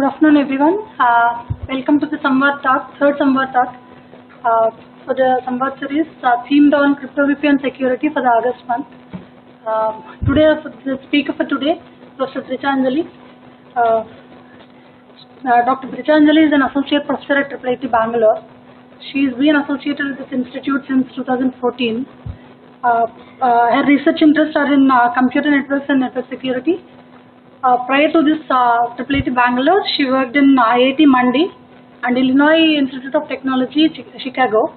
Good afternoon, everyone. Uh, welcome to the Samvaad talk, third Samvaad talk uh, for the Samvaad series uh, themed on cryptography and security for the August month. Uh, today, uh, the speaker for today, Professor Tricha Anjali. Uh, uh, Dr. Tricha Anjali is an associate professor at IIIT Bangalore. She's been associated with this institute since 2014. Uh, uh, her research interests are in computer networks and network security. Uh, prior to this uh, IIIT Bangalore, she worked in IIT Mandi and Illinois Institute of Technology, Chicago.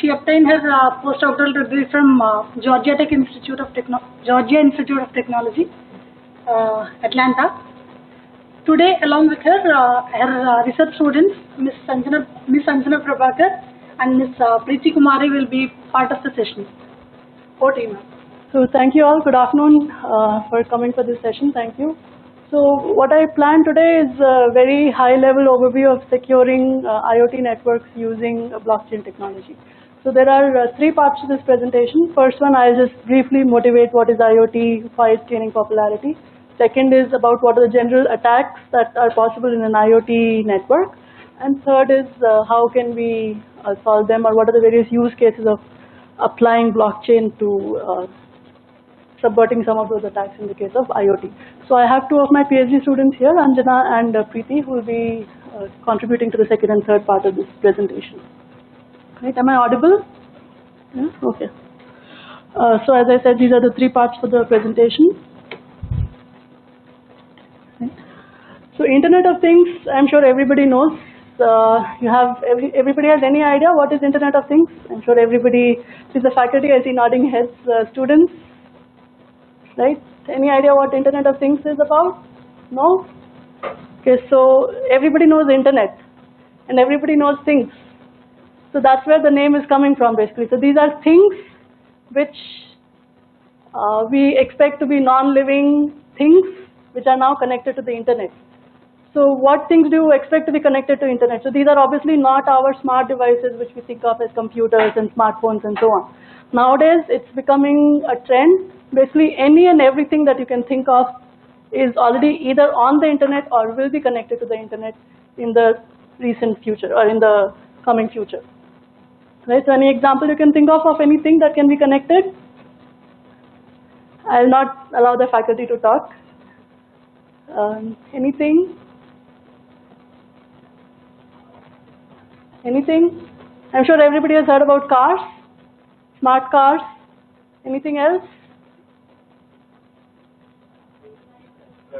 She obtained her uh, postdoctoral degree from uh, Georgia Tech Institute of Techno- Georgia Institute of Technology, uh, Atlanta. Today, along with her, uh, her uh, research students, Ms. Sanjana, Ms. Sanjana Prabhakar and Ms. Uh, Preeti Kumari will be part of the session. Over to you. So thank you all. Good afternoon uh, for coming for this session. Thank you. So what I plan today is a very high level overview of securing uh, IoT networks using blockchain technology. So there are uh, three parts to this presentation. First one, I'll just briefly motivate what is IoT, why it's gaining popularity. Second is about what are the general attacks that are possible in an IoT network. And third is uh, how can we uh, solve them or what are the various use cases of applying blockchain to uh, subverting some of those attacks in the case of IoT. So I have two of my PhD students here, Anjana and uh, Preeti, who will be uh, contributing to the second and third part of this presentation. Right, am I audible? Yeah? Okay. Uh, so as I said, these are the three parts for the presentation. So Internet of Things, I'm sure everybody knows. Uh, you have every, everybody has any idea what is Internet of Things? I'm sure everybody, is the faculty, I see nodding heads, uh, students, right? Any idea what Internet of Things is about? No? Okay, so everybody knows Internet and everybody knows things. So that's where the name is coming from basically. So these are things which uh, we expect to be non-living things which are now connected to the Internet. So what things do you expect to be connected to Internet? So these are obviously not our smart devices which we think of as computers and smartphones and so on. Nowadays it's becoming a trend. Basically any and everything that you can think of is already either on the Internet or will be connected to the Internet in the recent future or in the coming future. Right, so any example you can think of of anything that can be connected? I'll not allow the faculty to talk. Um, anything? Anything? I'm sure everybody has heard about cars, smart cars. Anything else?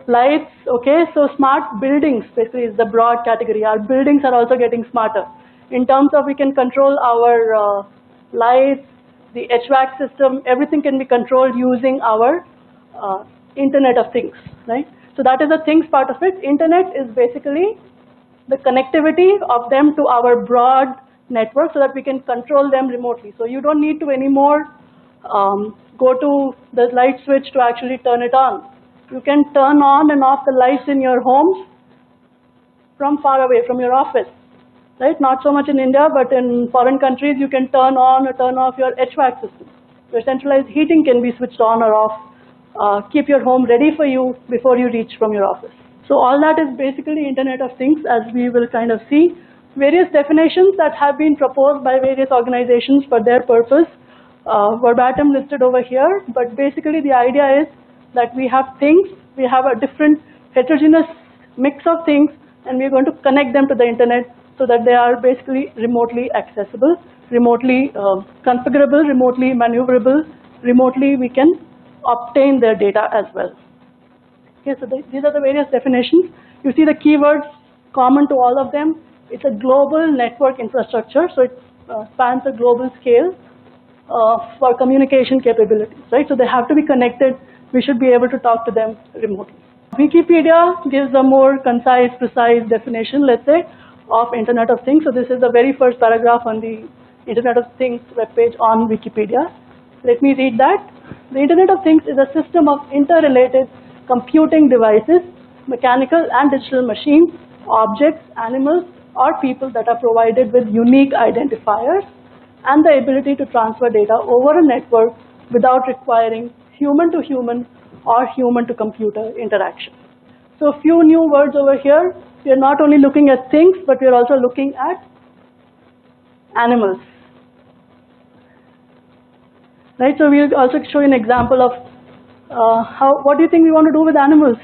Lights, okay, so smart buildings basically is the broad category. Our buildings are also getting smarter. In terms of we can control our uh, lights, the HVAC system, everything can be controlled using our uh, Internet of Things, right? So that is the things part of it. Internet is basically the connectivity of them to our broad network so that we can control them remotely. So you don't need to anymore um, go to the light switch to actually turn it on. You can turn on and off the lights in your homes from far away, from your office. Right? Not so much in India, but in foreign countries, you can turn on or turn off your HVAC system. Your centralized heating can be switched on or off. Uh, keep your home ready for you before you reach from your office. So all that is basically Internet of Things, as we will kind of see. Various definitions that have been proposed by various organizations for their purpose, uh, verbatim listed over here. But basically, the idea is that we have things, we have a different heterogeneous mix of things, and we're going to connect them to the internet so that they are basically remotely accessible, remotely uh, configurable, remotely maneuverable, remotely we can obtain their data as well. Okay, so the, these are the various definitions. You see the keywords common to all of them. It's a global network infrastructure, so it uh, spans a global scale uh, for communication capabilities, right? So they have to be connected. We should be able to talk to them remotely. Wikipedia gives a more concise, precise definition, let's say, of Internet of Things. So this is the very first paragraph on the Internet of Things webpage on Wikipedia. Let me read that. The Internet of Things is a system of interrelated computing devices, mechanical and digital machines, objects, animals, or people that are provided with unique identifiers and the ability to transfer data over a network without requiring human to human or human to computer interaction. So a few new words over here. we are not only looking at things, but we are also looking at animals. Right, so we'll also show you an example of uh, how, what do you think we want to do with animals?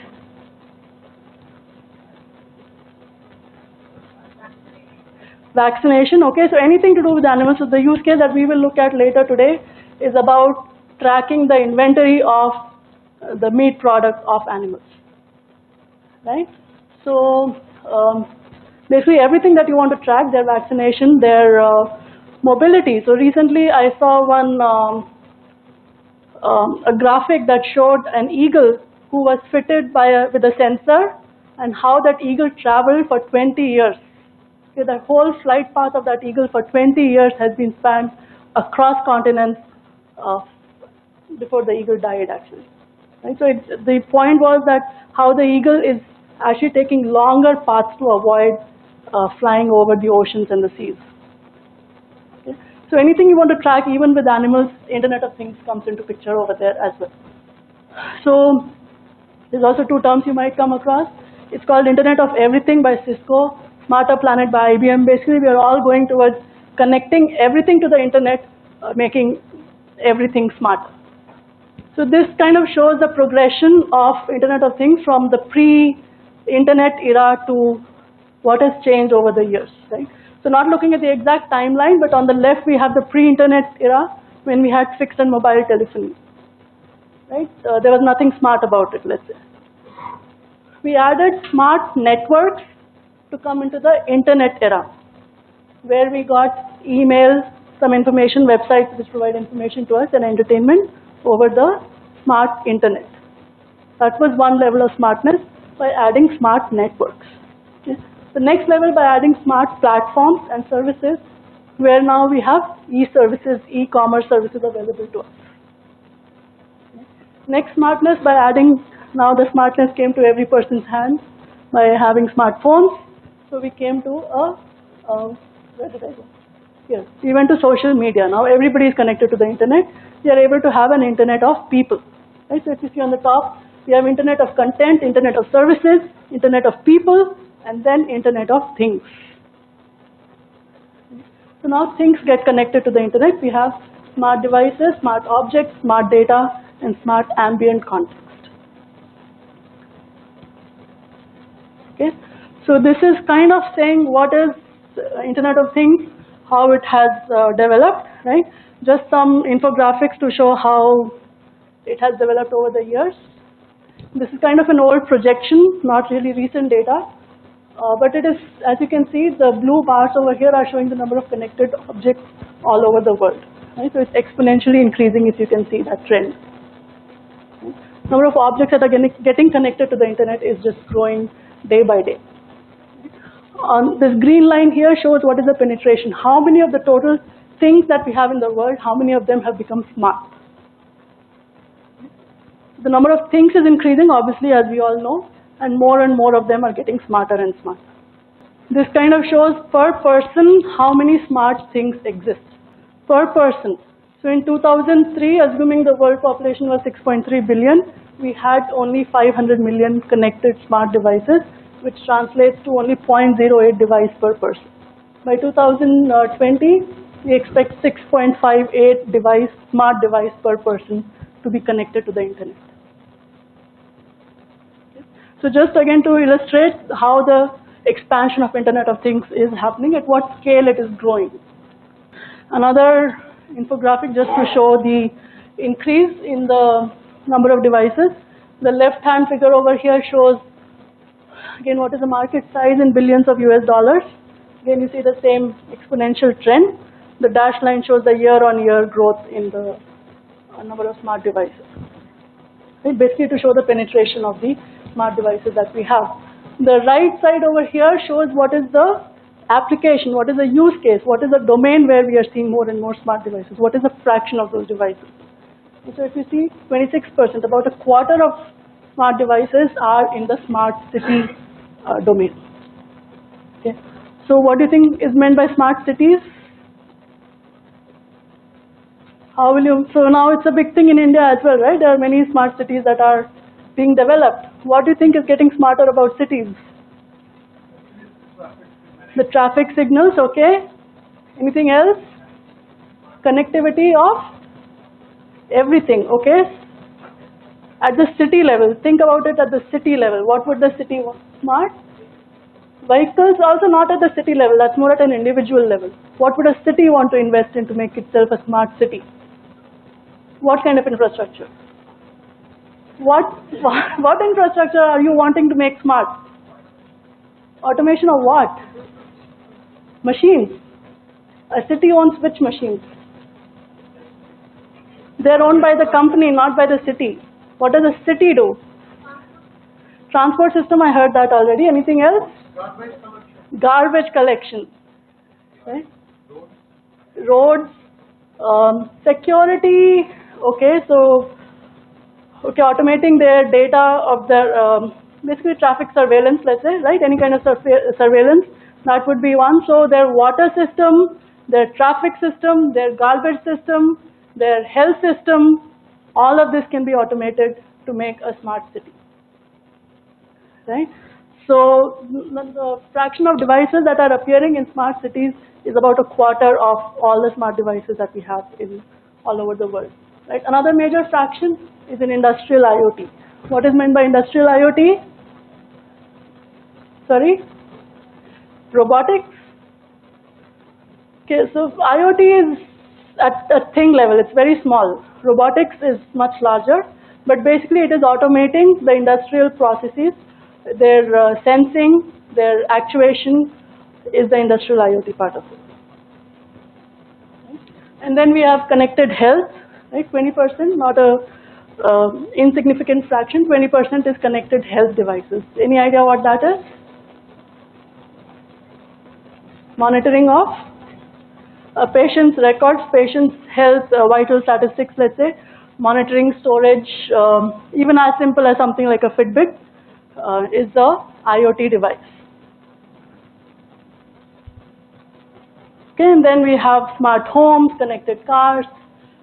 Vaccination, okay, so anything to do with animals. So the use case that we will look at later today is about tracking the inventory of uh, the meat product of animals, right? So um, basically everything that you want to track, their vaccination, their uh, mobility. So recently I saw one um, um, a graphic that showed an eagle who was fitted by a, with a sensor and how that eagle traveled for 20 years. Okay, the whole flight path of that eagle for 20 years has been spanned across continents uh, before the eagle died actually. Right? So the point was that how the eagle is actually taking longer paths to avoid uh, flying over the oceans and the seas. Okay? So anything you want to track, even with animals, Internet of Things comes into picture over there as well. So there's also two terms you might come across. It's called Internet of Everything by Cisco, Smarter Planet by IBM. Basically, we are all going towards connecting everything to the Internet, uh, making everything smarter. So this kind of shows the progression of Internet of Things from the pre-internet era to what has changed over the years, right? So not looking at the exact timeline, but on the left we have the pre-internet era when we had fixed and mobile telephony, right? Uh, there was nothing smart about it, let's say. We added smart networks to come into the internet era, where we got email, some information, websites which provide information to us and entertainment over the smart internet. That was one level of smartness by adding smart networks. The next level by adding smart platforms and services where now we have e-services, e-commerce services available to us. Next smartness by adding, now the smartness came to every person's hands by having smartphones. So we came to a, go? Yes, we went to social media. Now everybody is connected to the internet. We are able to have an internet of people. Right? So if you see on the top, we have internet of content, internet of services, internet of people, and then internet of things. So now things get connected to the internet. We have smart devices, smart objects, smart data, and smart ambient context. Okay, so this is kind of saying what is Internet of Things, how it has uh, developed, right? Just some infographics to show how it has developed over the years. This is kind of an old projection, not really recent data. Uh, but it is, as you can see, the blue bars over here are showing the number of connected objects all over the world. Right? So it's exponentially increasing if you can see that trend. Number of objects that are getting connected to the internet is just growing day by day. On this green line here shows what is the penetration. How many of the total things that we have in the world, how many of them have become smart? The number of things is increasing, obviously, as we all know, and more and more of them are getting smarter and smarter. This kind of shows per person how many smart things exist. Per person. So in 2003, assuming the world population was 6.3 billion, we had only 500 million connected smart devices, which translates to only 0.08 device per person. By 2020, we expect 6.58 device, smart device per person to be connected to the internet. So just again to illustrate how the expansion of Internet of Things is happening, at what scale it is growing. Another infographic just to show the increase in the number of devices. The left-hand figure over here shows, again, what is the market size in billions of US dollars. Again, you see the same exponential trend. The dashed line shows the year-on-year -year growth in the uh, number of smart devices. Right? Basically to show the penetration of the smart devices that we have. The right side over here shows what is the application, what is the use case, what is the domain where we are seeing more and more smart devices, what is the fraction of those devices. So if you see 26%, about a quarter of smart devices are in the smart city uh, domain. Okay. So what do you think is meant by smart cities? How will you, so now it's a big thing in India as well, right? There are many smart cities that are being developed. What do you think is getting smarter about cities? the traffic signals, okay. Anything else? Connectivity of everything, okay. At the city level, think about it at the city level. What would the city want? Smart? Vehicles also not at the city level, that's more at an individual level. What would a city want to invest in to make itself a smart city? What kind of infrastructure? What, what infrastructure are you wanting to make smart? Automation of what? Machines. A city owns which machines? They're owned by the company, not by the city. What does a city do? Transport system, I heard that already. Anything else? Garbage collection. Right? Roads, um, security, okay, so, okay, automating their data of their, um, basically traffic surveillance, let's say, right? Any kind of surve- surveillance, that would be one. So their water system, their traffic system, their garbage system, their health system, all of this can be automated to make a smart city. Right? So the fraction of devices that are appearing in smart cities is about a quarter of all the smart devices that we have in all over the world. Right? Another major fraction is in industrial IoT. What is meant by industrial IoT? Sorry? Robotics? Okay, so IoT is at a thing level, it's very small. Robotics is much larger, but basically it is automating the industrial processes, their uh, sensing, their actuation is the industrial IoT part of it. And then we have connected health, right, 20%, not a uh, insignificant fraction, 20% is connected health devices. Any idea what that is? Monitoring of a patient's records, patient's health, uh, vital statistics, let's say, monitoring, storage, um, even as simple as something like a Fitbit uh, is the IoT device. Okay, and then we have smart homes, connected cars,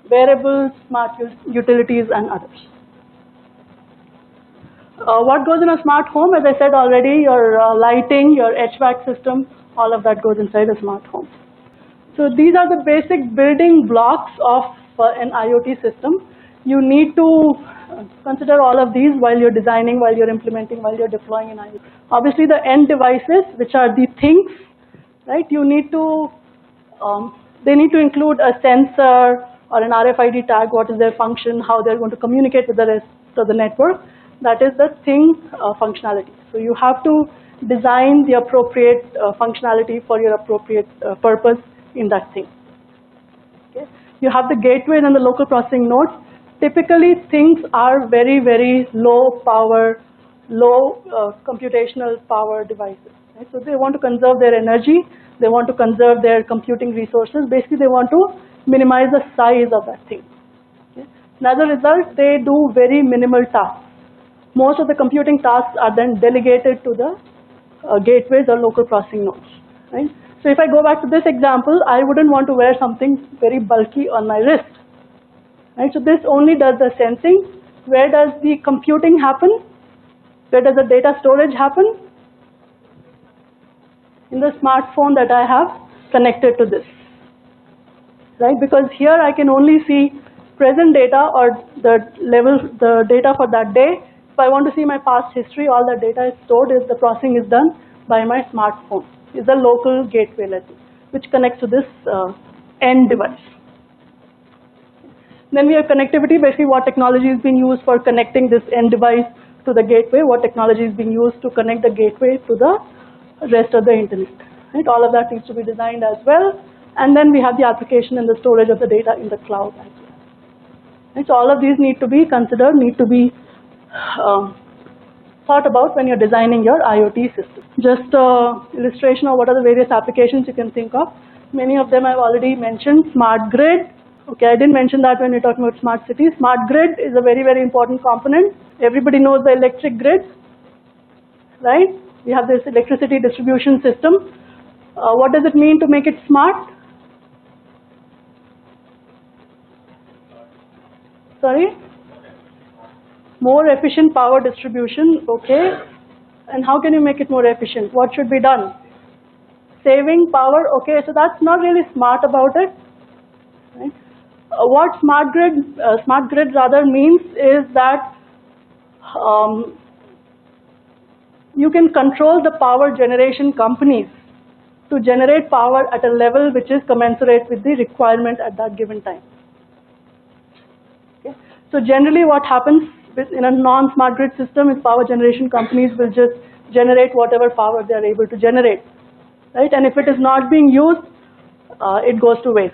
wearables, smart utilities, and others. Uh, what goes in a smart home? As I said already, your uh, lighting, your HVAC system, all of that goes inside a smart home. So these are the basic building blocks of uh, an IoT system. You need to consider all of these while you're designing, while you're implementing, while you're deploying an IoT. Obviously the end devices, which are the things, right? You need to, um, they need to include a sensor or an RFID tag, what is their function, how they're going to communicate with the rest of the network. That is the thing uh, functionality. So you have to design the appropriate uh, functionality for your appropriate uh, purpose in that thing. You have the gateway and the local processing nodes. Typically, things are very, very low power, low uh, computational power devices. Right? So they want to conserve their energy, they want to conserve their computing resources. Basically, they want to minimize the size of that thing. Okay? And as a result, they do very minimal tasks. Most of the computing tasks are then delegated to the uh, gateways or local processing nodes. Right? So if I go back to this example, I wouldn't want to wear something very bulky on my wrist. Right? So this only does the sensing. Where does the computing happen? Where does the data storage happen? In the smartphone that I have connected to this. Right? Because here I can only see present data or the level, the data for that day. If I want to see my past history, all that data is stored, is the processing is done by my smartphone It's a local gateway level, which connects to this uh, end device. Then we have connectivity, basically what technology is being used for connecting this end device to the gateway, what technology is being used to connect the gateway to the rest of the internet. Right? All of that needs to be designed as well. And then we have the application and the storage of the data in the cloud as well. Right? So all of these need to be considered, need to be um, thought about when you're designing your IoT system. Just a illustration of what are the various applications you can think of. Many of them I've already mentioned. Smart grid. Okay, I didn't mention that when we're talking about smart cities. Smart grid is a very, very important component. Everybody knows the electric grid, right? We have this electricity distribution system. Uh, what does it mean to make it smart? Sorry? more efficient power distribution, okay. And how can you make it more efficient? What should be done? saving power, okay, so that's not really smart about it. Right? What smart grid, uh, smart grid rather means is that um, you can control the power generation companies to generate power at a level which is commensurate with the requirement at that given time. Okay? So generally what happens in a non-smart grid system is power generation companies will just generate whatever power they are able to generate, right? And if it is not being used, uh, it goes to waste.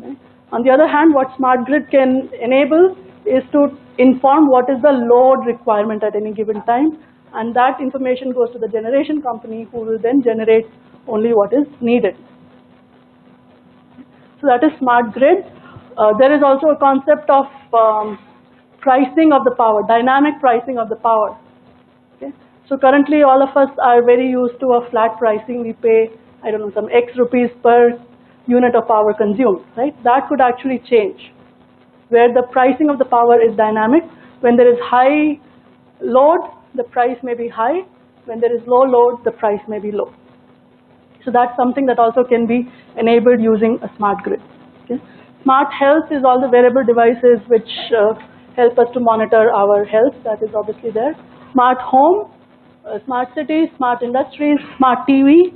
Right? On the other hand, what smart grid can enable is to inform what is the load requirement at any given time, and that information goes to the generation company who will then generate only what is needed. So that is smart grid. Uh, there is also a concept of um, pricing of the power, dynamic pricing of the power. Okay? So currently all of us are very used to a flat pricing. We pay, I don't know, some X rupees per unit of power consumed, right? That could actually change, where the pricing of the power is dynamic. When there is high load, the price may be high. When there is low load, the price may be low. So that's something that also can be enabled using a smart grid. Okay? Smart health is all the wearable devices which uh, help us to monitor our health. That is obviously there. Smart home, uh, smart cities, smart industries, smart TV,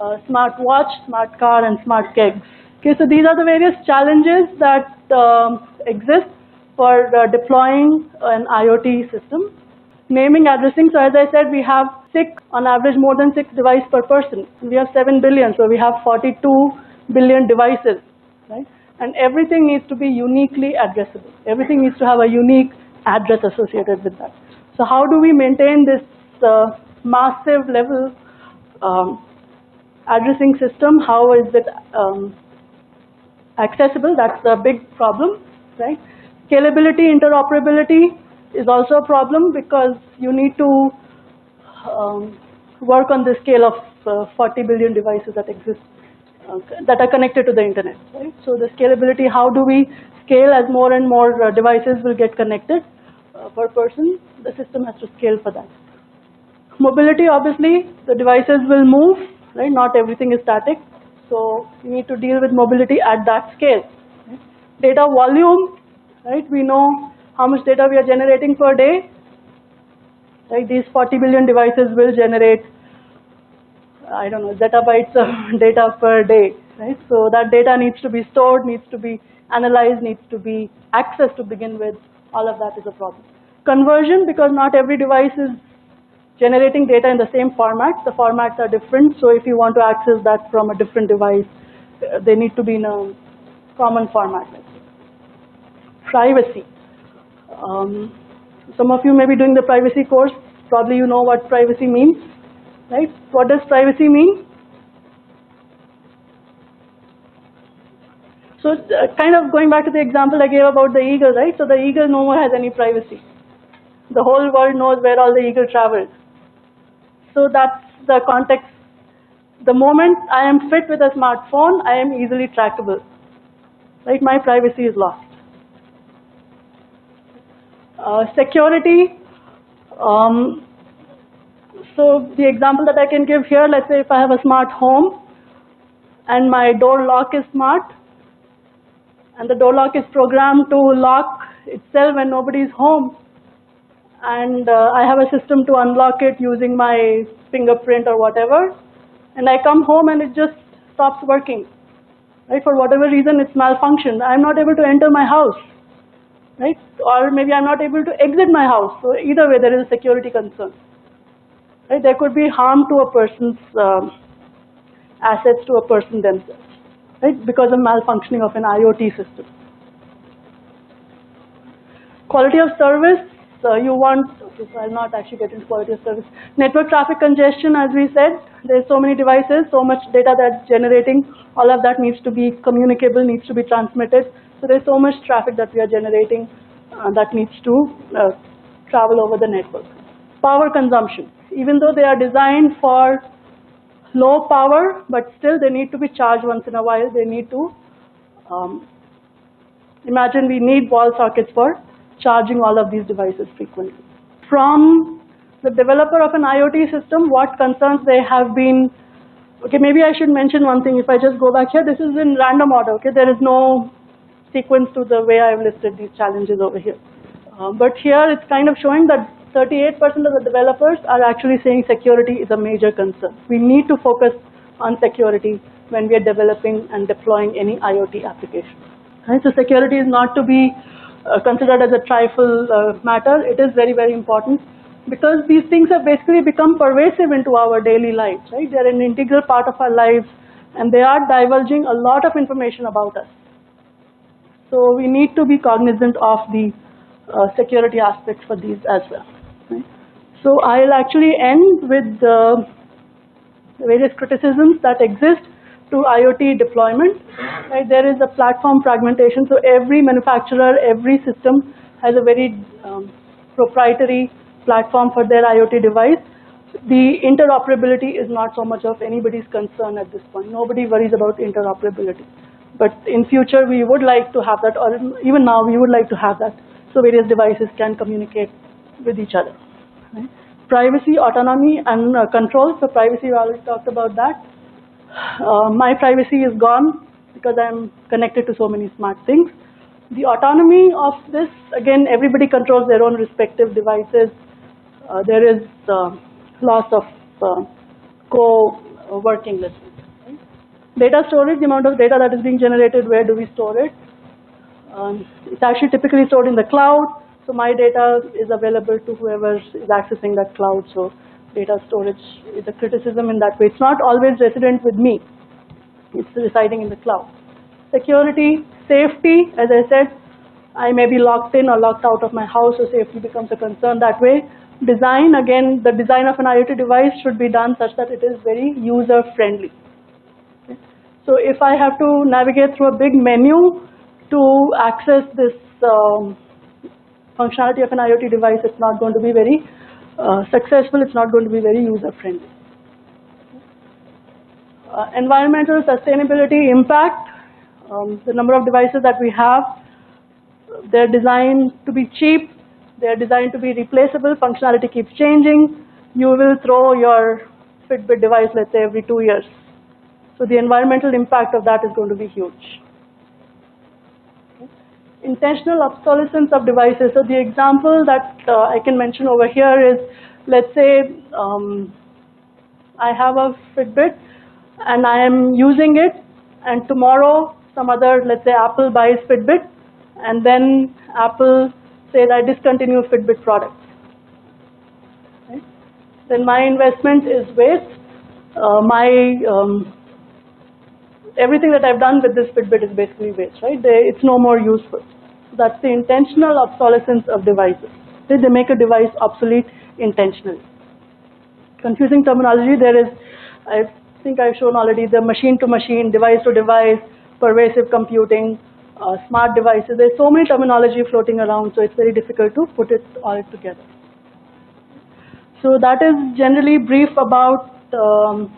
uh, smart watch, smart car, and smart kegs. Okay, so these are the various challenges that um, exist for uh, deploying an IoT system. Naming, addressing, so as I said, we have six, on average more than six devices per person. We have 7 billion, so we have 42 billion devices, right? And everything needs to be uniquely addressable. Everything needs to have a unique address associated with that. So how do we maintain this uh, massive level um, addressing system? How is it um, accessible? That's a big problem, right? Scalability, interoperability is also a problem because you need to um, work on the scale of uh, 40 billion devices that exist, uh, that are connected to the internet, right? So the scalability, how do we scale as more and more uh, devices will get connected uh, per person, the system has to scale for that. Mobility, obviously, the devices will move, right? Not everything is static. So you need to deal with mobility at that scale. Data volume, right? We know how much data we are generating per day. Right? These 40 billion devices will generate, I don't know, zettabytes of data per day. Right? So that data needs to be stored, needs to be analyzed, needs to be accessed to begin with. All of that is a problem. Conversion, because not every device is generating data in the same format. The formats are different, so if you want to access that from a different device, uh, they need to be in a common format. Privacy. Um, some of you may be doing the privacy course. Probably you know what privacy means, right? What does privacy mean? So uh, kind of going back to the example I gave about the eagle, right? So the eagle no more has any privacy. The whole world knows where all the eagle travels. So that's the context. The moment I am fit with a smartphone, I am easily trackable. Right? My privacy is lost. Uh, security. Um, so the example that I can give here, let's say if I have a smart home and my door lock is smart and the door lock is programmed to lock itself when nobody is home and uh, I have a system to unlock it using my fingerprint or whatever and I come home and it just stops working. Right? For whatever reason it's malfunctioned. I'm not able to enter my house right? Or maybe I'm not able to exit my house. So either way, there is a security concern. Right? There could be harm to a person's um, assets to a person themselves, right? Because of malfunctioning of an IoT system. Quality of service, uh, you want, okay, so I'll not actually get into quality of service. Network traffic congestion, as we said, there's so many devices, so much data that's generating, all of that needs to be communicable, needs to be transmitted. So there's so much traffic that we are generating uh, that needs to uh, travel over the network. Power consumption. Even though they are designed for low power, but still they need to be charged once in a while. They need to, um, imagine we need wall sockets for charging all of these devices frequently. From the developer of an IoT system, what concerns they have been Okay, maybe I should mention one thing. If I just go back here, this is in random order. Okay, there is no sequence to the way I've listed these challenges over here. Uh, but here it's kind of showing that 38% of the developers are actually saying security is a major concern. We need to focus on security when we are developing and deploying any IoT application. Right? So security is not to be considered as a trifle uh, matter. It is very, very important because these things have basically become pervasive into our daily lives, right? They're an integral part of our lives and they are divulging a lot of information about us. So we need to be cognizant of the uh, security aspects for these as well. Right? So I'll actually end with the various criticisms that exist to IoT deployment. Right? There is a platform fragmentation, so every manufacturer, every system has a very um, proprietary platform for their IoT device. The interoperability is not so much of anybody's concern at this point. Nobody worries about interoperability. But in future, we would like to have that, or even now, we would like to have that, so various devices can communicate with each other. Right? Privacy, autonomy, and uh, control. So privacy, we already talked about that. Uh, my privacy is gone because I'm connected to so many smart things. The autonomy of this, again, everybody controls their own respective devices. Uh, there is uh, loss of uh, co-working. Data storage, the amount of data that is being generated, where do we store it? Um, it's actually typically stored in the cloud, so my data is available to whoever is accessing that cloud, so data storage is a criticism in that way. It's not always resident with me, it's residing in the cloud. Security, safety, as I said, I may be locked in or locked out of my house, so safety becomes a concern that way. Design, again, the design of an IoT device should be done such that it is very user friendly. So if I have to navigate through a big menu to access this um, functionality of an IoT device, it's not going to be very uh, successful, it's not going to be very user friendly. Uh, environmental sustainability impact, um, the number of devices that we have, they're designed to be cheap, they're designed to be replaceable, functionality keeps changing, you will throw your Fitbit device, let's say, every two years. So the environmental impact of that is going to be huge. Intentional obsolescence of devices. So the example that uh, I can mention over here is, let's say um, I have a Fitbit and I am using it and tomorrow some other, let's say Apple buys Fitbit and then Apple says I discontinue Fitbit products. Okay. Then my investment is waste. Uh, my um, everything that I've done with this Fitbit is basically waste, right? They, it's no more useful. That's the intentional obsolescence of devices. They, they make a device obsolete intentionally. Confusing terminology, there is, I think I've shown already, the machine-to-machine, device-to-device, pervasive computing, uh, smart devices. There's so many terminology floating around, so it's very difficult to put it all together. So that is generally brief about um,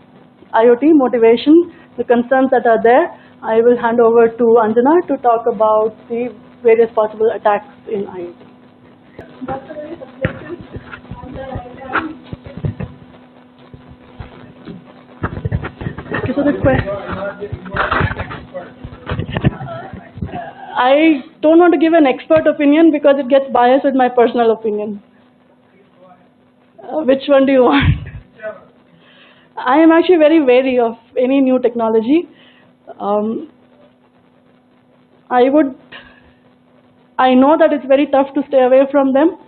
IoT motivation the concerns that are there, I will hand over to Anjana to talk about the various possible attacks in IoT. So the question. I don't want to give an expert opinion because it gets biased with my personal opinion. Uh, which one do you want? I am actually very wary of any new technology. Um, I would, I know that it's very tough to stay away from them,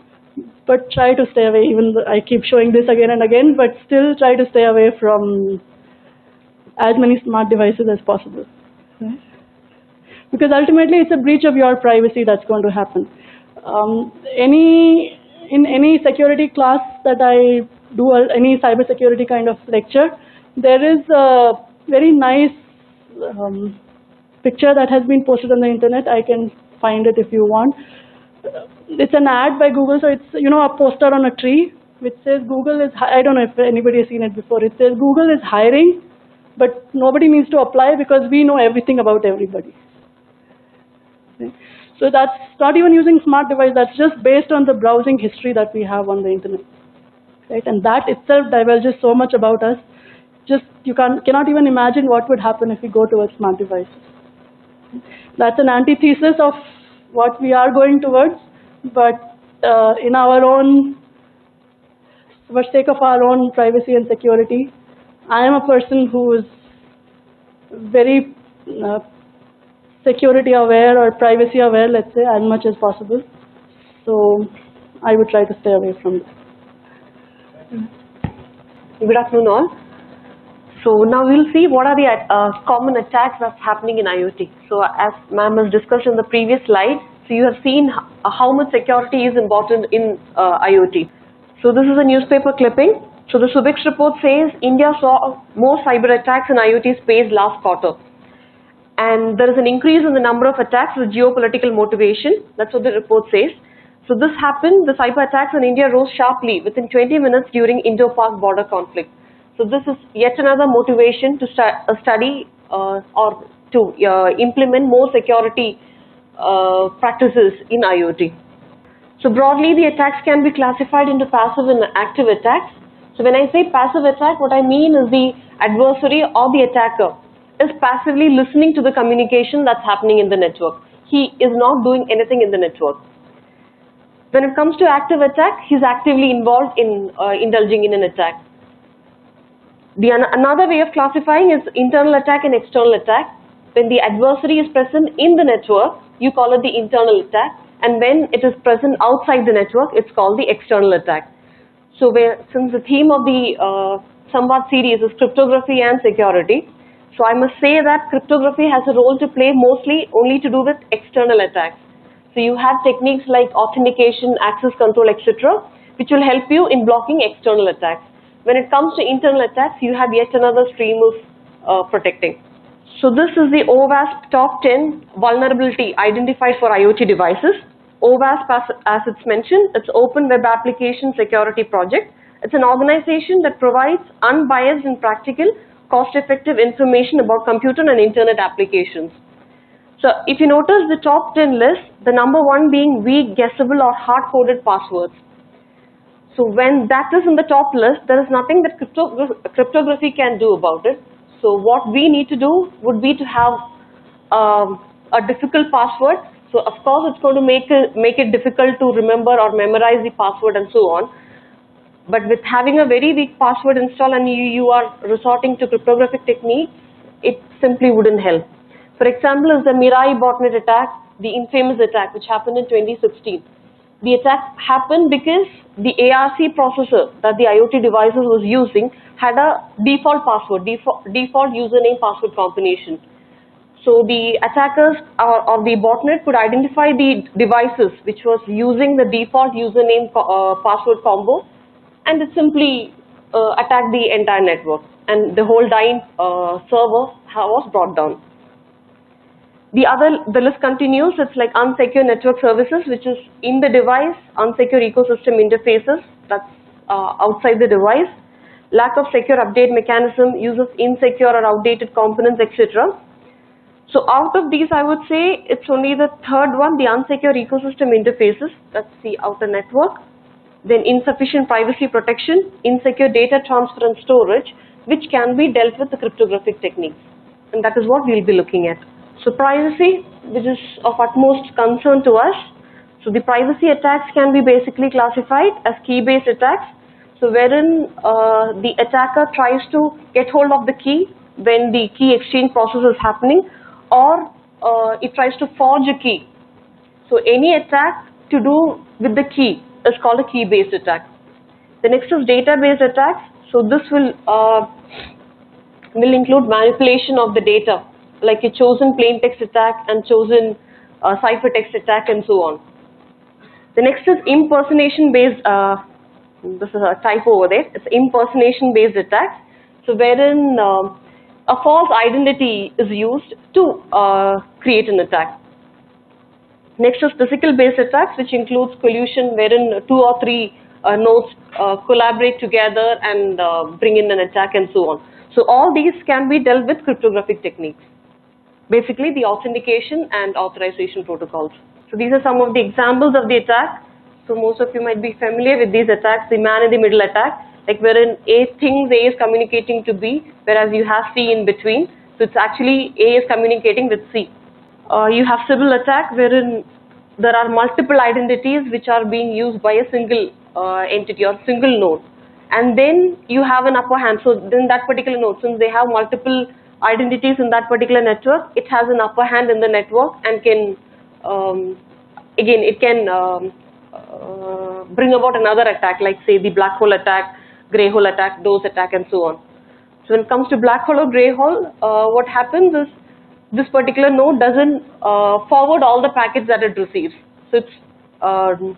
but try to stay away. Even though I keep showing this again and again, but still try to stay away from as many smart devices as possible. Because ultimately, it's a breach of your privacy that's going to happen. Um, any in any security class that I do any cybersecurity kind of lecture, there is a very nice um, picture that has been posted on the internet. I can find it if you want. It's an ad by Google, so it's you know a poster on a tree which says Google is. I don't know if anybody has seen it before. It says Google is hiring, but nobody needs to apply because we know everything about everybody. So that's not even using smart device. That's just based on the browsing history that we have on the internet right? And that itself divulges so much about us. just you can cannot even imagine what would happen if we go towards smart devices. That's an antithesis of what we are going towards, but uh, in our own, for sake of our own privacy and security, I am a person who is very uh, security aware or privacy aware, let's say, as much as possible. So I would try to stay away from this. Good afternoon all. So now we'll see what are the uh, common attacks that's happening in IoT. So as ma'am has discussed in the previous slide, so you have seen how much security is important in uh, IoT. So this is a newspaper clipping. So the Subex report says India saw more cyber attacks in IoT space last quarter. And there is an increase in the number of attacks with geopolitical motivation. That's what the report says. So this happened, the cyber attacks on India rose sharply within 20 minutes during Indo-Pak border conflict. So this is yet another motivation to uh, study uh, or to uh, implement more security uh, practices in IoT. So broadly, the attacks can be classified into passive and active attacks. So when I say passive attack, what I mean is the adversary or the attacker is passively listening to the communication that's happening in the network. He is not doing anything in the network. When it comes to active attack, he's actively involved in uh, indulging in an attack. The an another way of classifying is internal attack and external attack. When the adversary is present in the network, you call it the internal attack, and when it is present outside the network, it's called the external attack. So where, since the theme of the uh, series is cryptography and security, so I must say that cryptography has a role to play mostly only to do with external attacks. So you have techniques like authentication, access control, etc., which will help you in blocking external attacks. When it comes to internal attacks, you have yet another stream of uh, protecting. So this is the OWASP top 10 vulnerability identified for IoT devices. OWASP, as, as it's mentioned, it's Open Web Application Security Project. It's an organization that provides unbiased and practical, cost-effective information about computer and internet applications. So if you notice the top 10 list, the number one being weak, guessable or hard-coded passwords. So when that is in the top list, there is nothing that crypto cryptography can do about it. So what we need to do would be to have um, a difficult password. So of course it's going to make it, make it difficult to remember or memorize the password and so on. But with having a very weak password installed and you, you are resorting to cryptographic techniques, it simply wouldn't help. For example, is the Mirai botnet attack, the infamous attack which happened in 2016. The attack happened because the ARC processor that the IoT devices was using had a default password, default, default username password combination. So the attackers or, or the botnet could identify the devices which was using the default username uh, password combo and it simply uh, attacked the entire network and the whole Dyn uh, server was brought down. The other, the list continues, it's like unsecure network services which is in the device, unsecure ecosystem interfaces that's uh, outside the device, lack of secure update mechanism, use of insecure or outdated components etc. So out of these I would say it's only the third one, the unsecure ecosystem interfaces, that's the outer network, then insufficient privacy protection, insecure data transfer and storage which can be dealt with the cryptographic techniques. And that is what we'll be looking at. So privacy, which is of utmost concern to us. So the privacy attacks can be basically classified as key-based attacks. So wherein uh, the attacker tries to get hold of the key when the key exchange process is happening or uh, it tries to forge a key. So any attack to do with the key is called a key-based attack. The next is data-based attacks. So this will uh, will include manipulation of the data like a chosen plain text attack and chosen uh, ciphertext attack and so on. The next is impersonation based, uh, this is a typo over there, it's impersonation based attacks. So wherein uh, a false identity is used to uh, create an attack. Next is physical based attacks which includes collusion wherein two or three uh, nodes uh, collaborate together and bring in an attack and so on. So all these can be dealt with cryptographic techniques basically the authentication and authorization protocols. So these are some of the examples of the attack. So most of you might be familiar with these attacks, the man in the middle attack. like wherein A thinks A is communicating to B, whereas you have C in between. So it's actually A is communicating with C. Uh, you have Sybil attack wherein there are multiple identities which are being used by a single uh, entity or single node. And then you have an upper hand. So then that particular node, since they have multiple identities in that particular network, it has an upper hand in the network and can, um, again, it can um, uh, bring about another attack like say the black hole attack, gray hole attack, DOS attack and so on. So when it comes to black hole or gray hole, uh, what happens is this particular node doesn't uh, forward all the packets that it receives. So it's um,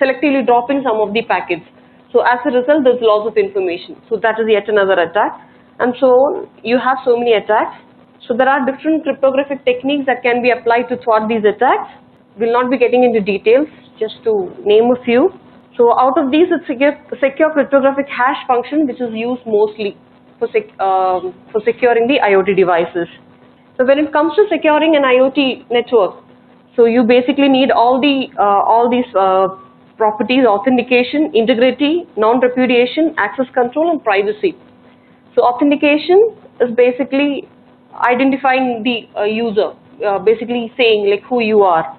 selectively dropping some of the packets. So as a result, there's loss of information. So that is yet another attack. And so on. you have so many attacks. So there are different cryptographic techniques that can be applied to thwart these attacks. We'll not be getting into details, just to name a few. So out of these, it's secure, secure cryptographic hash function, which is used mostly for, sec, um, for securing the IoT devices. So when it comes to securing an IoT network, so you basically need all the uh, all these uh, properties: authentication, integrity, non-repudiation, access control, and privacy. So authentication is basically identifying the uh, user, uh, basically saying like who you are.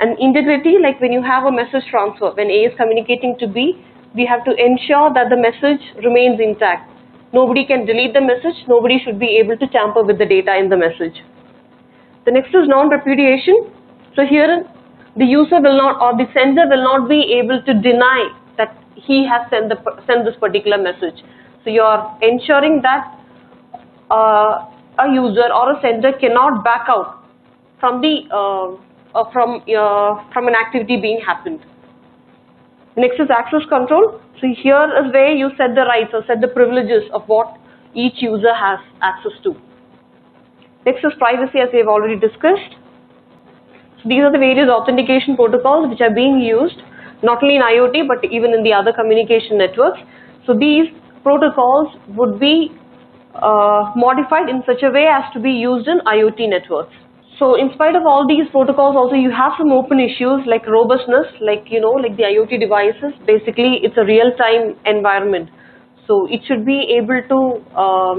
And integrity, like when you have a message transfer, when A is communicating to B, we have to ensure that the message remains intact. Nobody can delete the message, nobody should be able to tamper with the data in the message. The next is non-repudiation. So here the user will not or the sender will not be able to deny that he has sent, the, sent this particular message. So you are ensuring that uh, a user or a sender cannot back out from the uh, uh, from uh, from an activity being happened. Next is access control. So here is where you set the rights or set the privileges of what each user has access to. Next is privacy as we have already discussed. So these are the various authentication protocols which are being used not only in IoT but even in the other communication networks. So these protocols would be uh, modified in such a way as to be used in IoT networks. So in spite of all these protocols also you have some open issues like robustness like you know like the IoT devices basically it's a real-time environment. So it should be able to um,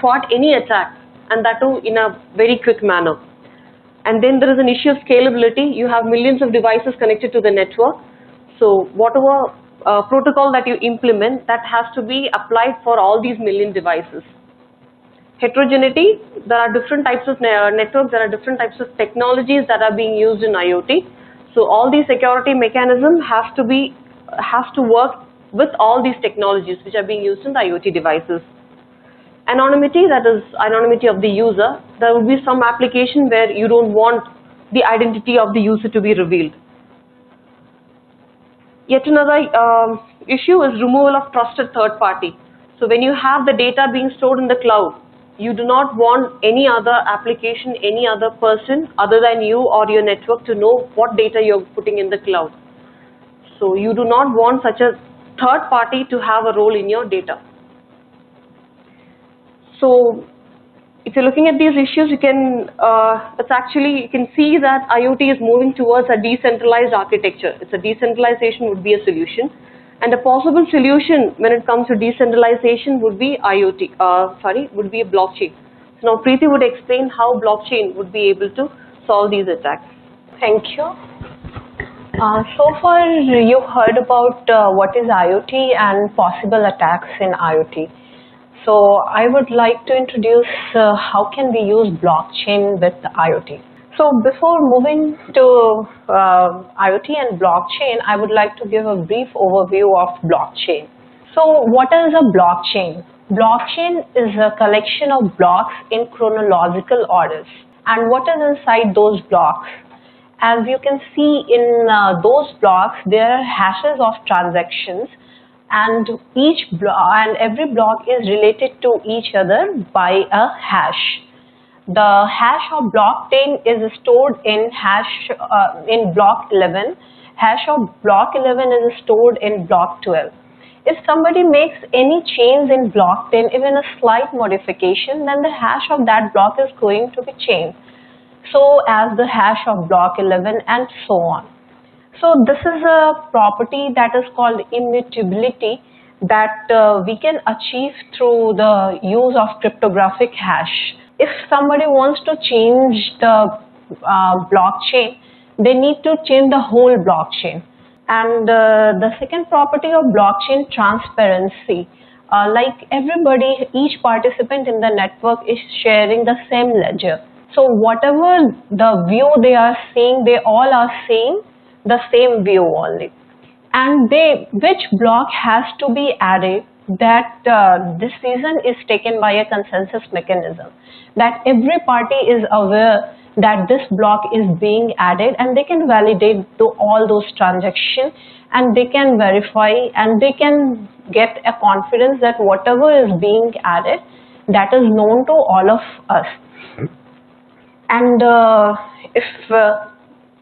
thwart any attack and that too in a very quick manner. And then there is an issue of scalability. You have millions of devices connected to the network. So whatever uh, protocol that you implement that has to be applied for all these million devices heterogeneity, there are different types of networks, there are different types of technologies that are being used in IoT. So all these security mechanism has to be, has to work with all these technologies which are being used in the IoT devices. Anonymity, that is anonymity of the user, there will be some application where you don't want the identity of the user to be revealed. Yet another um, issue is removal of trusted third party. So when you have the data being stored in the cloud, you do not want any other application, any other person other than you or your network to know what data you're putting in the cloud. So you do not want such a third party to have a role in your data. So if you're looking at these issues, you can, uh, it's actually, you can see that IoT is moving towards a decentralized architecture. It's a decentralization would be a solution. And a possible solution when it comes to decentralization would be IoT, uh, sorry, would be a blockchain. So now Preeti would explain how blockchain would be able to solve these attacks. Thank you. Uh, so far you heard about uh, what is IoT and possible attacks in IoT. So I would like to introduce uh, how can we use blockchain with IoT. So before moving to uh, IoT and blockchain, I would like to give a brief overview of blockchain. So what is a blockchain? Blockchain is a collection of blocks in chronological orders. And what is inside those blocks? As you can see in uh, those blocks, there are hashes of transactions and each block and every block is related to each other by a hash. The hash of block 10 is stored in hash uh, in block 11 hash of block 11 is stored in block 12 if somebody makes any change in block 10 even a slight modification then the hash of that block is going to be changed. So as the hash of block 11 and so on so this is a property that is called immutability that uh, we can achieve through the use of cryptographic hash. If somebody wants to change the uh, blockchain, they need to change the whole blockchain. And uh, the second property of blockchain transparency. Uh, like everybody, each participant in the network is sharing the same ledger. So whatever the view they are seeing, they all are seeing the same view only. And they, which block has to be added that uh, decision is taken by a consensus mechanism. That every party is aware that this block is being added and they can validate to all those transactions and they can verify and they can get a confidence that whatever is being added that is known to all of us and uh, if uh,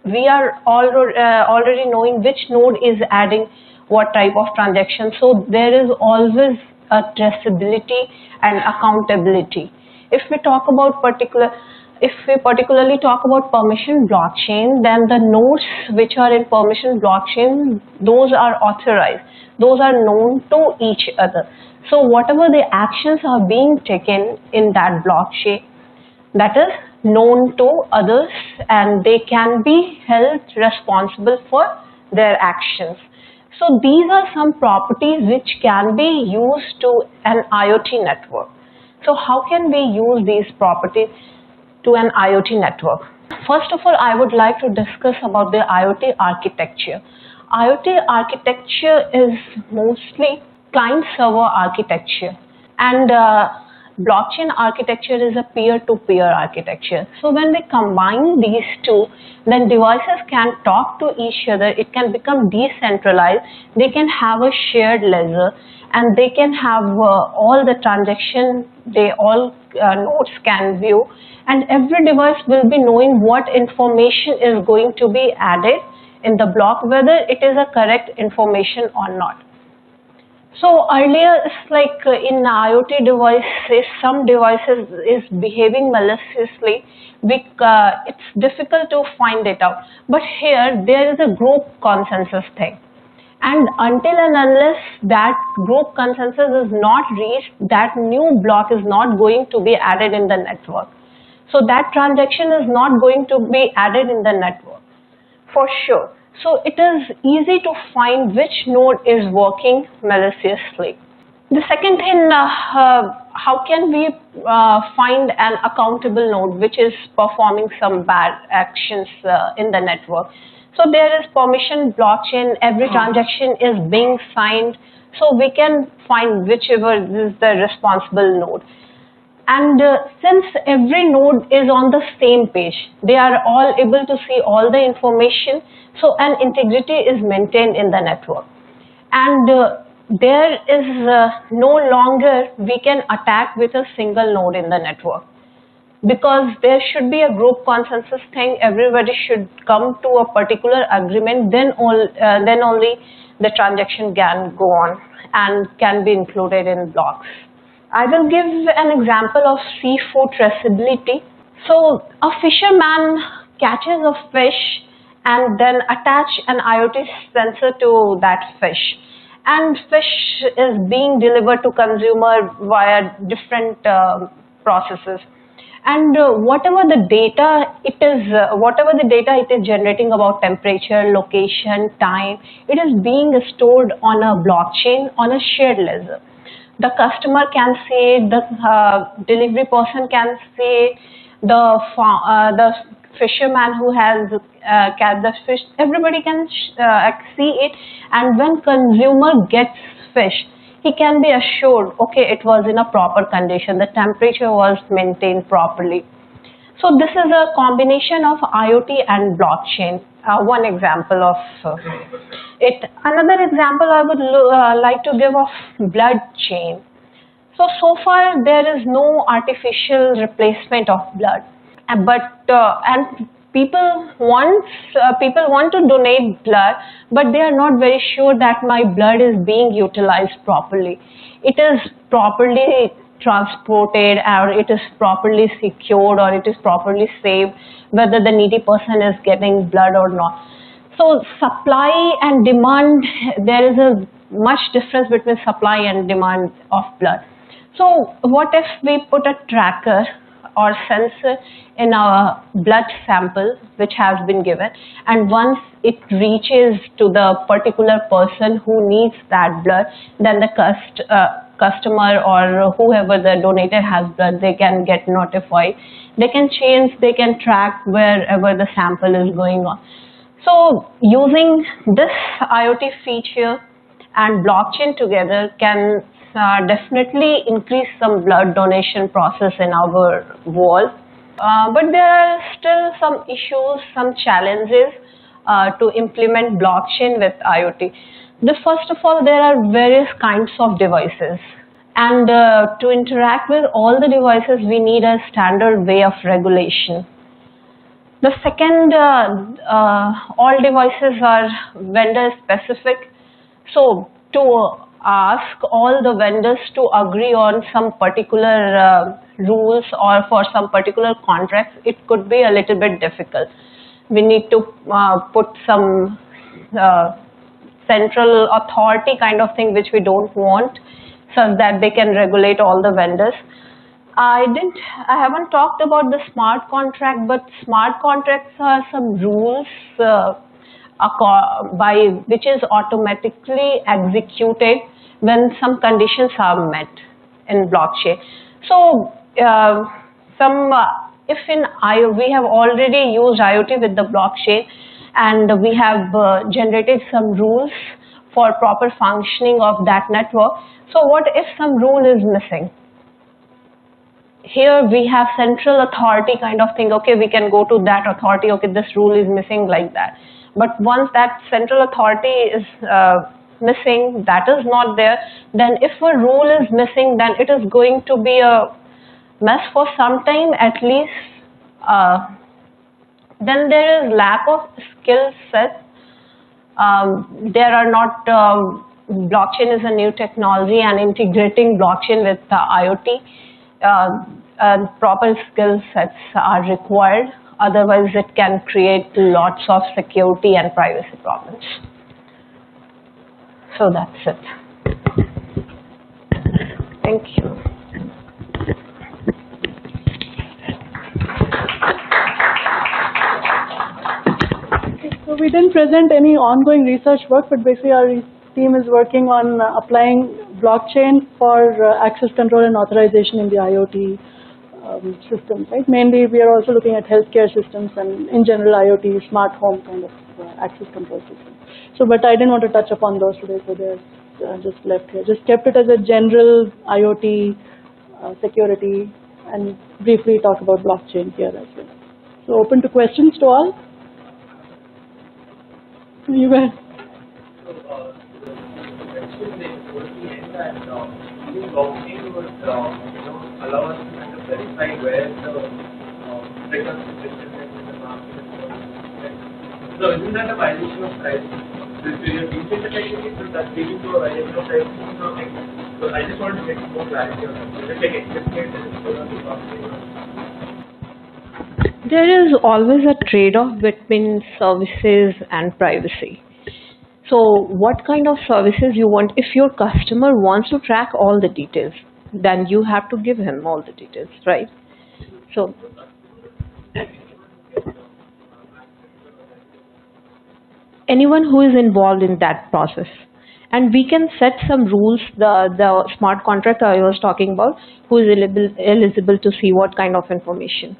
we are already, uh, already knowing which node is adding what type of transaction so there is always a traceability and accountability if we talk about particular if we particularly talk about permission blockchain, then the nodes which are in permission blockchain, those are authorized. Those are known to each other. So whatever the actions are being taken in that blockchain, that is known to others and they can be held responsible for their actions. So these are some properties which can be used to an IoT network. So how can we use these properties? to an IoT network. First of all, I would like to discuss about the IoT architecture. IoT architecture is mostly client-server architecture and uh, blockchain architecture is a peer-to-peer -peer architecture. So when we combine these two, then devices can talk to each other, it can become decentralized, they can have a shared ledger and they can have uh, all the transaction, they all uh, nodes can view and every device will be knowing what information is going to be added in the block whether it is a correct information or not. So earlier it's like in IoT devices some devices is behaving maliciously uh, it's difficult to find it out. But here there is a group consensus thing. And until and unless that group consensus is not reached that new block is not going to be added in the network. So that transaction is not going to be added in the network. For sure. So it is easy to find which node is working maliciously. The second thing, uh, uh, how can we uh, find an accountable node which is performing some bad actions uh, in the network? So there is permission blockchain, every hmm. transaction is being signed, so we can find whichever is the responsible node and uh, since every node is on the same page they are all able to see all the information so an integrity is maintained in the network. And uh, there is uh, no longer we can attack with a single node in the network. Because there should be a group consensus thing everybody should come to a particular agreement then all uh, then only the transaction can go on and can be included in blocks I will give an example of seafood traceability. So a fisherman catches a fish and then attach an IoT sensor to that fish. And fish is being delivered to consumer via different uh, processes. And uh, whatever the data it is uh, whatever the data it is generating about temperature location time it is being stored on a blockchain on a shared ledger the customer can see the uh, delivery person can see the uh, the fisherman who has uh, catch the fish everybody can uh, see it. And when consumer gets fish he can be assured okay it was in a proper condition. The temperature was maintained properly. So this is a combination of IoT and blockchain uh, one example of uh, it. Another example I would uh, like to give of blood chain. So, so far there is no artificial replacement of blood, uh, but uh, and people want uh, people want to donate blood, but they are not very sure that my blood is being utilized properly. It is properly transported or it is properly secured or it is properly saved whether the needy person is getting blood or not so supply and demand there is a much difference between supply and demand of blood. So what if we put a tracker or sensor in our blood sample which has been given and once it reaches to the particular person who needs that blood then the cust, uh, customer or whoever the donator has blood they can get notified they can change they can track wherever the sample is going on so using this IoT feature and blockchain together can uh, definitely increase some blood donation process in our world. Uh, but there are still some issues, some challenges uh, to implement blockchain with IoT. The first of all, there are various kinds of devices. And uh, to interact with all the devices, we need a standard way of regulation. The second, uh, uh, all devices are vendor specific. So to ask all the vendors to agree on some particular uh, rules or for some particular contracts, it could be a little bit difficult. We need to uh, put some uh, central authority kind of thing which we don't want so that they can regulate all the vendors. I didn't, I haven't talked about the smart contract, but smart contracts are some rules uh, by which is automatically executed when some conditions are met in blockchain. So uh, some uh, if in I we have already used IoT with the blockchain and we have uh, generated some rules for proper functioning of that network. So what if some rule is missing? Here we have central authority kind of thing. Okay, we can go to that authority. Okay, this rule is missing like that. But once that central authority is uh, missing, that is not there, then if a rule is missing, then it is going to be a mess for some time at least. Uh, then there is lack of skill sets. Um, there are not, um, blockchain is a new technology and integrating blockchain with uh, IoT, uh, proper skill sets are required. Otherwise, it can create lots of security and privacy problems. So that's it. Thank you. So we didn't present any ongoing research work, but basically our team is working on uh, applying blockchain for uh, access control and authorization in the IoT um, systems, right? Mainly we are also looking at healthcare systems and in general IoT, smart home kind of uh, access control systems. So, but I didn't want to touch upon those today, so they're uh, just left here. Just kept it as a general IoT uh, security and briefly talk about blockchain here as well. So open to questions to all. You were. So, isn't that a violation of privacy? Using the technique, so that's leading to a violation of privacy. So, I just want to get more clarity on that. Is it like explicit? Is it on the blockchain? There is always a trade-off between services and privacy. So what kind of services you want? If your customer wants to track all the details, then you have to give him all the details, right? So anyone who is involved in that process. And we can set some rules, the, the smart contract I was talking about, who is eligible, eligible to see what kind of information.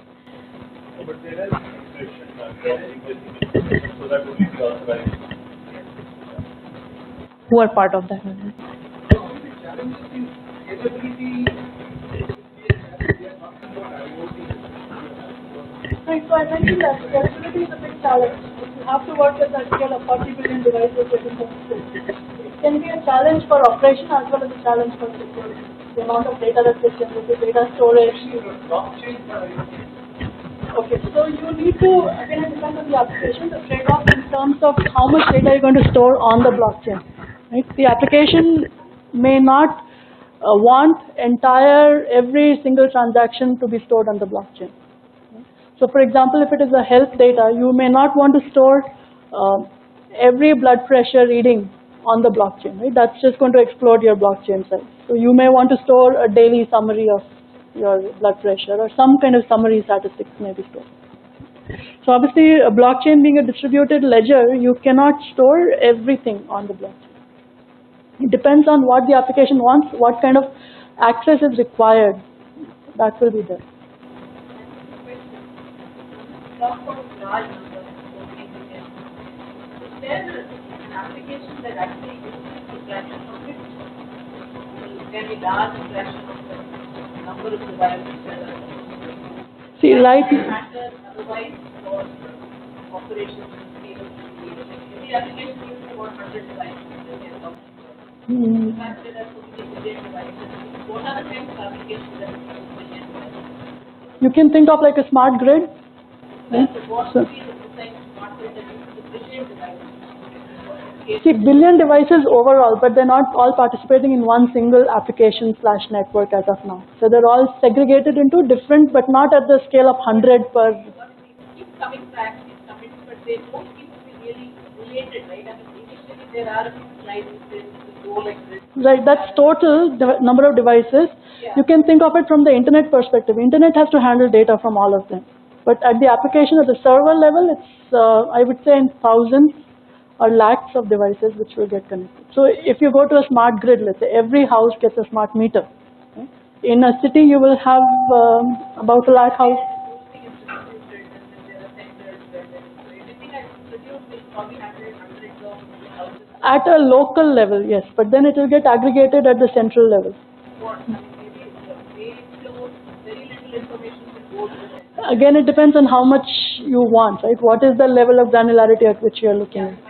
Who are part of that? Right, so I mentioned that scalability is a big challenge. You have to work at that scale of 40 billion devices within the. It can be a challenge for operation as well as a challenge for security. The amount of data that gets generated, data storage. Okay, so you need to, again, on the application, the trade-off in terms of how much data you're going to store on the blockchain. Right? The application may not uh, want entire, every single transaction to be stored on the blockchain. So for example, if it is a health data, you may not want to store uh, every blood pressure reading on the blockchain, right? That's just going to explode your blockchain size. So you may want to store a daily summary of your blood pressure or some kind of summary statistics may be stored. So obviously, a blockchain being a distributed ledger, you cannot store everything on the blockchain. It depends on what the application wants, what kind of access is required. That will be there. about large See, right, matter otherwise for operations and scale of the application uses about hundred devices. that they are talking about. hmm, The fact that there are so many billion devices, what are the kinds of applications that use billion devices? you can think of like a smart grid. What So- See, billion devices overall, but they're not all participating in one single application slash network as of now. So they're all segregated into different, but not at the scale of 100 per. keep coming back, these comments, but they don't seem to be really related, right? I mean, initially there are a few slides which say this like this. Right, that's total number of devices. You can think of it from the internet perspective. Internet has to handle data from all of them. But at the application at the server level, it's, uh, I would say in thousands or lakhs of devices which will get connected. So if you go to a smart grid, let's say every house gets a smart meter. In a city, you will have um, about a lakh house. At a local level, yes, but then it will get aggregated at the central level. Again, it depends on how much you want, right? What is the level of granularity at which you are looking at?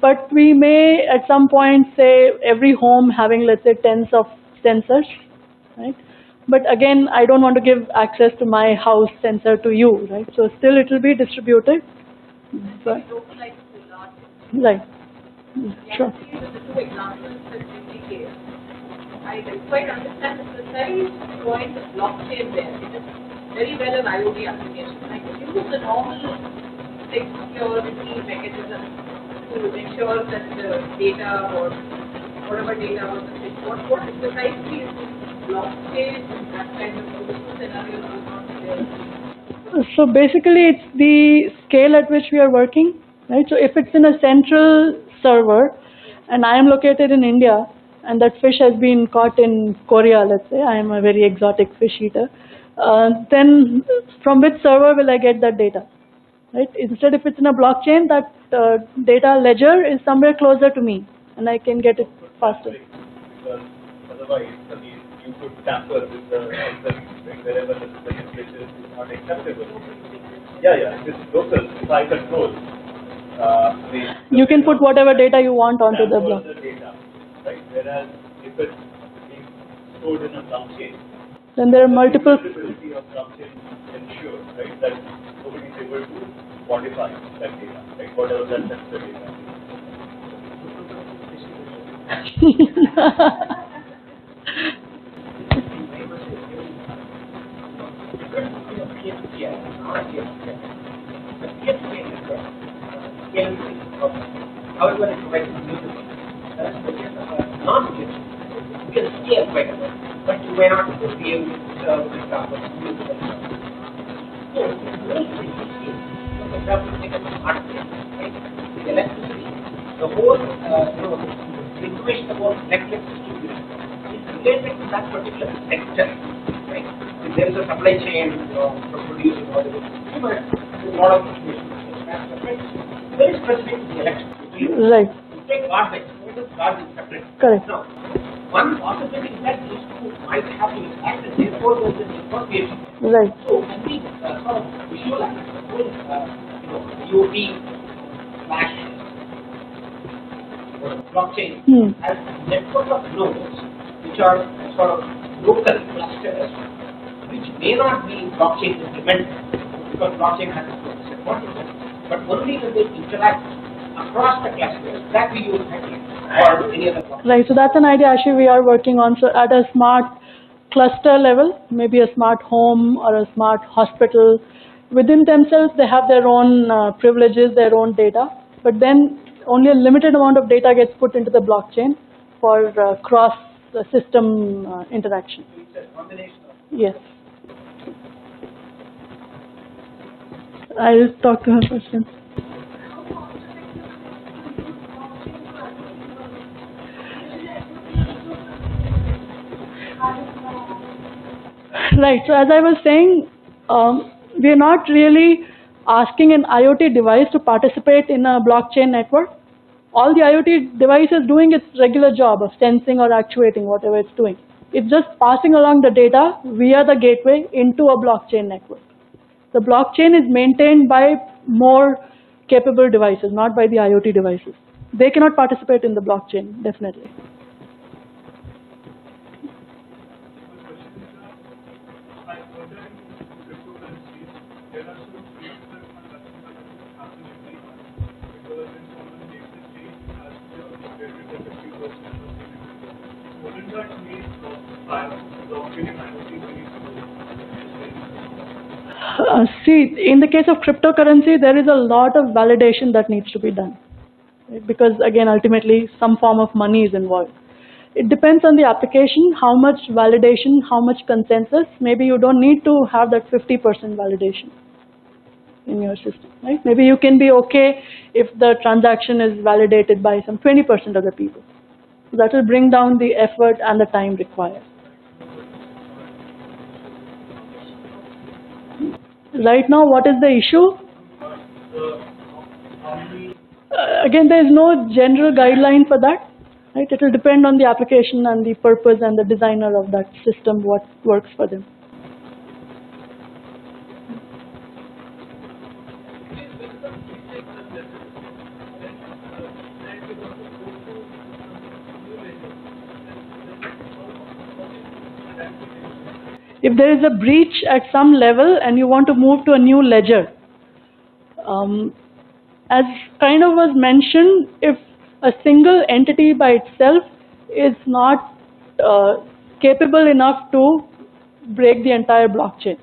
But we may at some point say every home having let's say tens of sensors, right? But again, I don't want to give access to my house sensor to you, right? So still it will be distributed. But, large. right. Sure. Actually, with two examples that Jimmy gave, I didn't quite understand the precise point of blockchain there. It is very well an IoT application. I could use the normal security mechanism to ensure that the data or whatever data was. What, is blockchain in that kind of scenario there? So basically, it's the scale at which we are working, right? So if it's in a central server, and I am located in India, and that fish has been caught in Korea, let's say, I am a very exotic fish eater, uh, then from which server will I get that data? Right? Instead, if it's in a blockchain, that uh, data ledger is somewhere closer to me, and I can get it faster. Otherwise, I mean, you could tamper with the answer wherever the legislation is not acceptable. Yeah, yeah, it is local, if I control. Uh, You can put whatever data you want onto the block. the data, right? Whereas if it's being stored in a blockchain, Then there are multiple of blockchain ensure, right, that nobody is able to quantify that data, right, whatever that sensor data. However, it provides usable. Whereas the case of a non-usable, you can scale quite a bit, but you may not be able to serve, for the whole, uh, you know, the information about electric distribution is related to that particular sector, right? If there is a supply chain, you know, for producing or the consumer, there's a lot of information. Very specific to the electric. You Right, take garbage, what is garbage separate? correct. Now, one possibility is that these two might have to interact and therefore there is an association. Right. So when we uh, of uh, you know, blockchain Hmm. as network of nodes which are sort of local clusters, which may not be blockchain implemented, because blockchain has its disadvantages, but only when they interact across the clusters, that we use. Right, so that's an idea actually we are working on. So at a smart cluster level, maybe a smart home or a smart hospital, within themselves they have their own uh, privileges, their own data, but then only a limited amount of data gets put into the blockchain for uh, cross uh, system uh, interaction. Yes. I'll talk to her question. Right, so as I was saying, um, we are not really asking an IoT device to participate in a blockchain network. All the IoT device is doing its regular job of sensing or actuating whatever it's doing. It's just passing along the data via the gateway into a blockchain network. The blockchain is maintained by more capable devices, not by the IoT devices. They cannot participate in the blockchain, definitely. Uh, see, in the case of cryptocurrency, there is a lot of validation that needs to be done. Because again, ultimately, some form of money is involved. It depends on the application, how much validation, how much consensus. Maybe you don't need to have that 50% validation in your system, right? Maybe you can be okay if the transaction is validated by some 20% of the people. That will bring down the effort and the time required. Right now, what is the issue? Uh, again, there is no general guideline for that. Right? It will depend on the application and the purpose and the designer of that system, what works for them. If there is a breach at some level and you want to move to a new ledger, um, as kind of was mentioned, if a single entity by itself is not uh, capable enough to break the entire blockchain.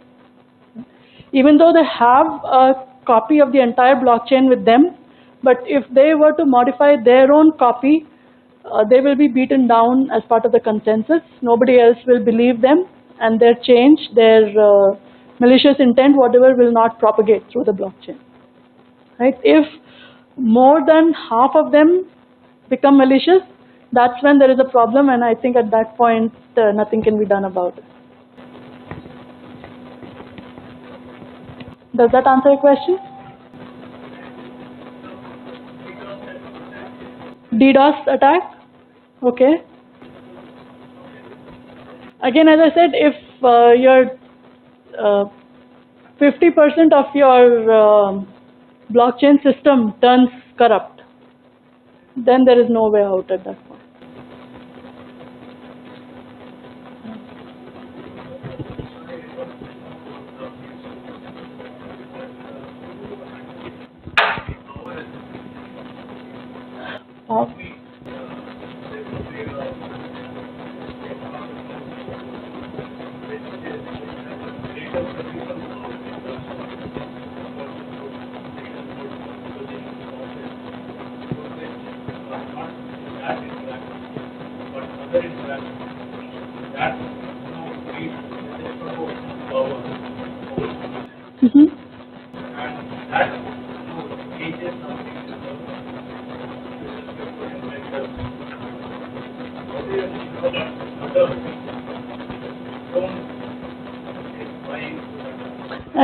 Even though they have a copy of the entire blockchain with them, but if they were to modify their own copy, uh, they will be beaten down as part of the consensus. Nobody else will believe them, and their change, their uh, malicious intent, whatever, will not propagate through the blockchain. Right? If more than half of them become malicious, that's when there is a problem, and I think at that point uh, nothing can be done about it. Does that answer your question? DDoS attack? Okay. Again, as I said, if uh, your 50% of your um blockchain system turns corrupt, then there is no way out at that point.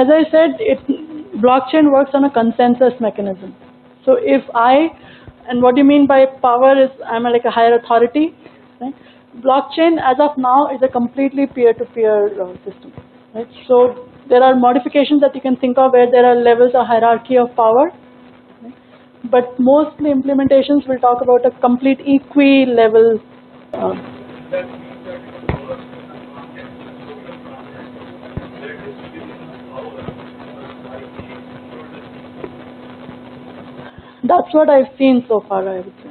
As I said, it, blockchain works on a consensus mechanism. So if I, and what do you mean by power is I'm like a higher authority, right? Blockchain as of now is a completely peer-to-peer uh, system, right? So there are modifications that you can think of where there are levels of hierarchy of power, but mostly implementations will talk about a complete equi level. Uh, That means that That's what I've seen so far, I would say.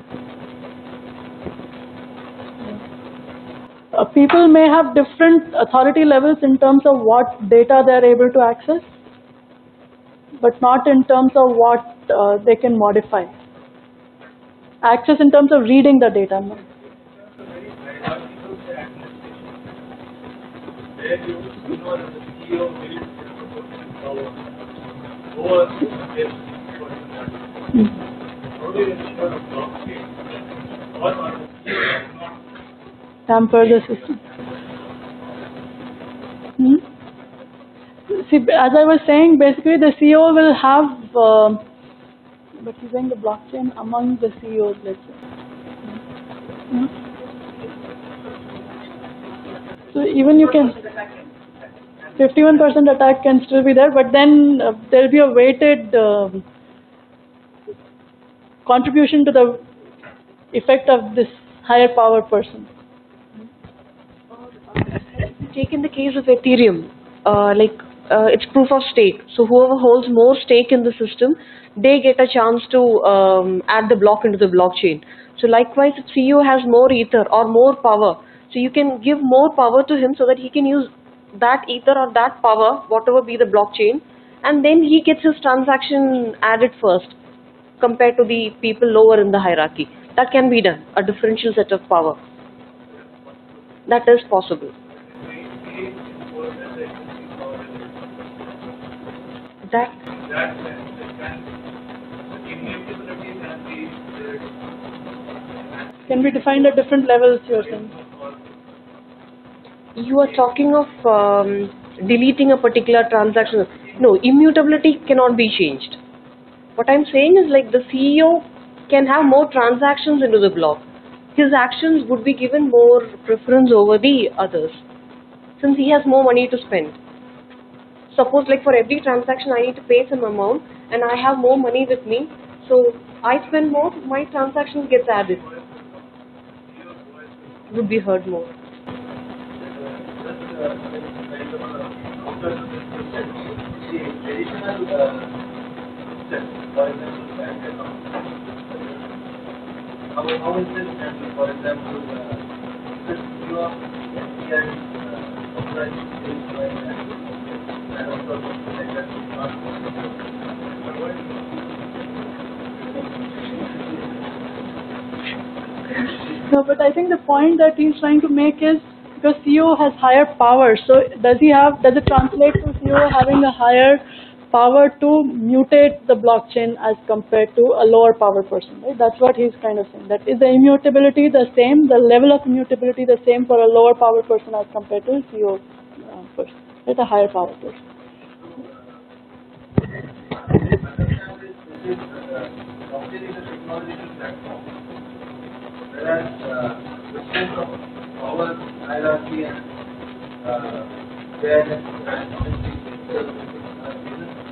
Uh, people may have different authority levels in terms of what data they are able to access, but not in terms of what uh, they can modify. Access in terms of reading the data. no. Tamper the system. Hmm? See, as I was saying, basically the CEO will have, but he's saying the blockchain among the CEOs, let's say. Hmm? So even you can, 51% attack can still be there, but then uh, there'll be a weighted um, contribution to the effect of this higher power person. Take in the case of Ethereum, uh, like uh, it's proof of stake. So whoever holds more stake in the system, they get a chance to um, add the block into the blockchain. So likewise, if CEO has more ether or more power, so you can give more power to him so that he can use that ether or that power, whatever be the blockchain, and then he gets his transaction added first compared to the people lower in the hierarchy. That can be done, a differential set of power. That is possible. That that sense, it can, the immutability can be. Defined at different levels, you're saying. you are talking of um, deleting a particular transaction. No, immutability cannot be changed. What I'm saying is like the CEO can have more transactions into the block. His actions would be given more preference over the others since he has more money to spend. Suppose like for every transaction I need to pay some amount and I have more money with me. So I spend more, my transactions gets added. Would be heard more. Uh, for example, uh, uh, and also not No, but I think the point that he's trying to make is because CEO has higher power, so does he have, does it translate to CEO having a higher power to mutate the blockchain as compared to a lower power person, right? That's what he's kind of saying. That is the immutability the same, the level of immutability the same for a lower power person as compared to a CEO uh, person, right? A higher power person. Whereas, uh, the sense of power, hierarchy and, uh, fairness and honesty is, uh, business.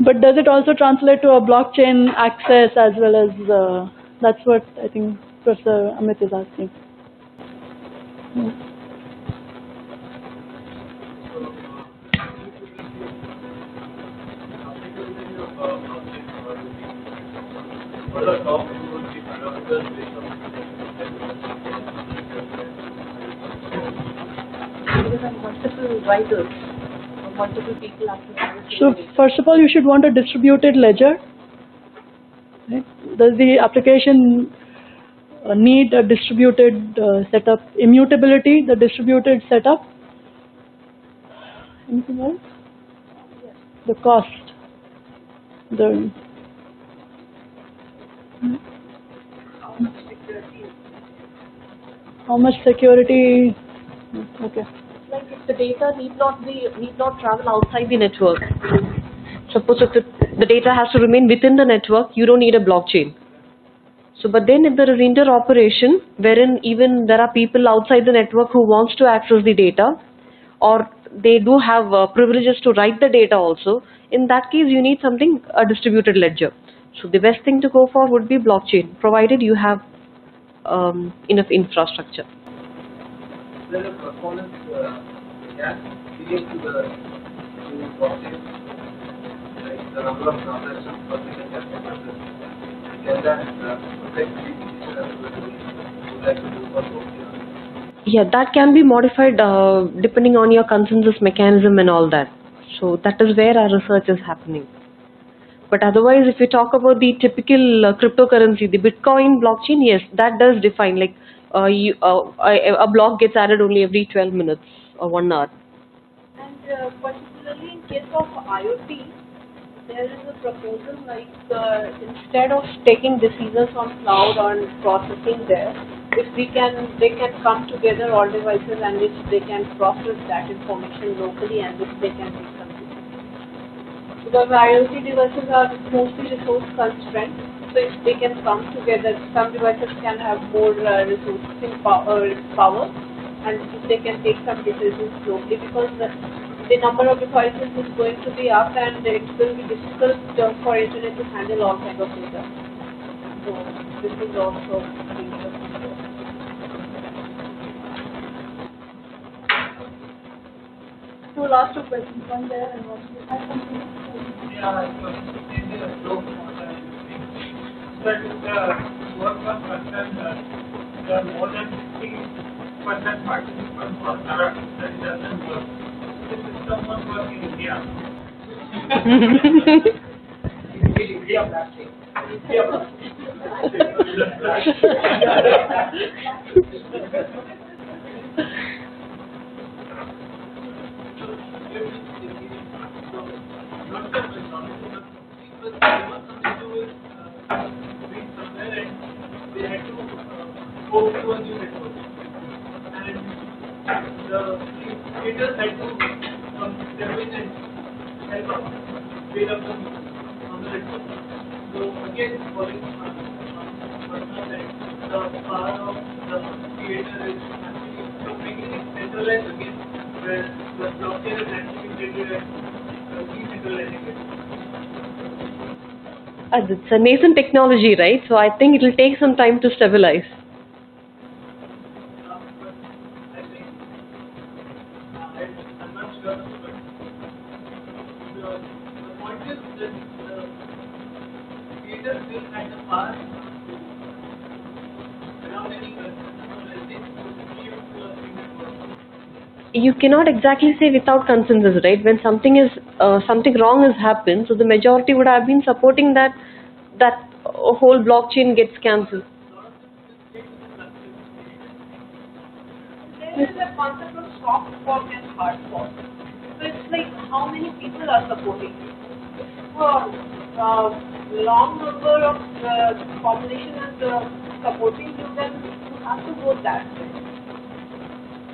But does it also translate to a blockchain access as well as, uh, that's what I think Professor Amit is asking. Writers, multiple people So first of all, you should want a distributed ledger. Right? Does the application uh, need a distributed uh, setup? Immutability, the distributed setup. Anything else? The cost. The Hmm? how much security? Okay. Like if the data need not be need not travel outside the network. Suppose if the, the data has to remain within the network, you don't need a blockchain. So, but then if there is interoperation, wherein even there are people outside the network who wants to access the data, or they do have uh, privileges to write the data also, in that case you need something, a distributed ledger. So the best thing to go for would be blockchain, provided you have um, enough infrastructure. Performance uh, gap created to the like the number of transactions per second can. Can that uh, affect the? Would like to do for? Yeah, that can be modified uh, depending on your consensus mechanism and all that. So that is where our research is happening. But otherwise, if you talk about the typical uh, cryptocurrency, the Bitcoin blockchain, yes, that does define like uh, you, uh, a, block gets added only every 12 minutes or one hour. And uh, particularly in case of IoT, there is a proposal like uh, instead of taking decisions on cloud or processing there, if we can, they can come together all devices and which they can process that information locally and which they can some. Because IoT devices are mostly resource constrained, so if they can come together, some devices can have more uh, resourcing power, power and they can take some decisions locally because the, the number of devices is going to be up and it will be difficult uh, for internet to handle all kind of data. So this is also being considered. Two last two questions, one there and one here. I have something. Yeah, But the work was concerned, uh, more than 50 percent participants for Arab that doesn't work. This system won't work in India. India plastic. on. So again, calling the power of the creator is actually making it centralized again, where the blockchain is actually decentralizing it. It's a nascent technology, right? So I think it will take some time to stabilize. You cannot exactly say without consensus, right? When something is uh, something wrong has happened, so the majority would have been supporting that that uh, whole blockchain gets cancelled. There is a concept of soft fork and hard fork. So it's like how many people are supporting it. A uh, long number of uh, population is uh, supporting you, then you have to go that way.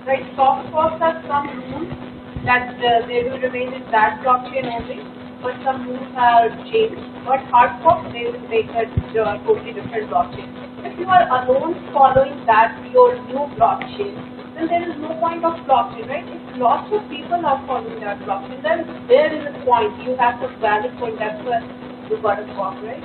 Right, soft forks have some rules that uh, they will remain in that blockchain only, but some rules are changed. But hard forks, they will make a uh, totally different blockchain. If you are alone following that, your new blockchain, then there is no point of blockchain, right? If lots of people are following that blockchain, then there is a point. You have to valid point. That's where you got a fork, right?